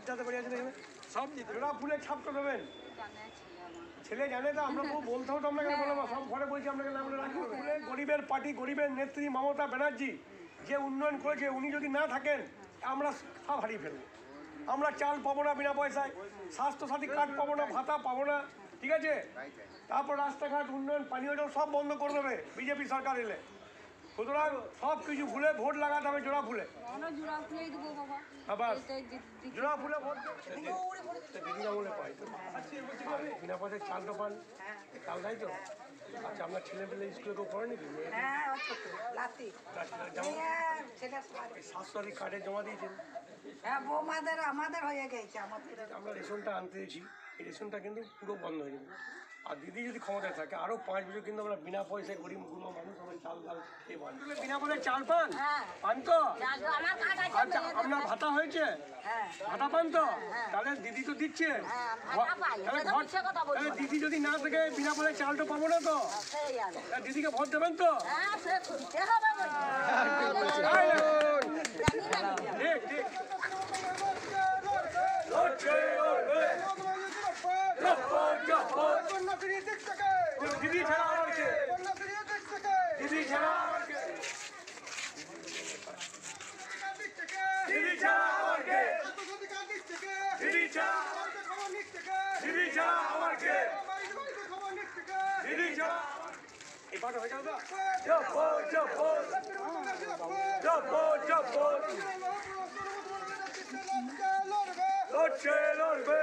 মিথ্যাতে বাড়ি আছেন এখানে সব দিতে ওরা ফুলের ছাপটা দেবেন। ছেলে জানে তো আমরা তো বলতেও তো আপনাকে বলব? সব ঘরে বলছি আপনাকে নাম রাখি ফুলে গরিবের পার্টি গরিবের নেত্রী মমতা ব্যানার্জি যে উন্নয়ন করেছে উনি যদি না থাকেন আমরা সব হারিয়ে ফেলব। আমরা চাল পাবো না বিনা পয়সায় স্বাস্থ্যসাথী কার্ড পাবো না ভাতা পাবো না ঠিক আছে? তারপর রাস্তাঘাট উন্নয়ন পানীয় জল সব বন্ধ করে দেবে বিজেপি সরকার এলে। সুতরাং সব কিছু ভুলে ভোট লাগাতে হবে জোড়া ফুলে। জোড়া দি- জোড়া ফুলে ভোট দিদিরা বলে পাই। তো বিনা পয়সায় চালটা পান চাল তাই তো? আচ্ছা আপনার ছেলে পেলে স্কুলে কেউ পড়ে নাকি মেয়ে হ্যাঁ হ্যাঁ কার্ডে জমা। দিয়েছেন। হ্যাঁ বৌমাদের আমাদের হয়ে গেছে আমাদের। আমরা রেশনটা আনতে দিয়েছি রেশনটা কিন্তু পুরো বন্ধ হয়ে যাবে। আর দিদি যদি ক্ষমতায় থাকে আরও পাঁচ বছর কিন্তু আমরা বিনা পয়সায় গরিবগুলো মানুষ আমরা চাল ডাল খেয়ে পান বিনা পয়সায় চাল পান? হ্যাঁ। পান তো? আমার কার্ড আছে আচ্ছা আপনার ভাতা হয়েছে? হ্যাঁ। ভাতা পান তো? তাহলে দিদি তো দিচ্ছে। হ্যাঁ, ভাতা পাই। তাহলে। দিদি যদি না থাকে বিনা পয়সায় চালটা পাবো না তা? দিদিকে ভোট দেবেন তো হ্যাঁ সে দিতে হবে বলছি। জানি না কি। ঠিক ঠিক লড়ছে লড়বে জব্বর জব্বর দিদি ছাড়া আমার কে দিদি ছাড়া আমার কে দিদি ছাড়া আমার কে দিদি ছাড়া দিদি ছাড়া দিদি ছাড়া এই পাটা হয়ে লড়বে।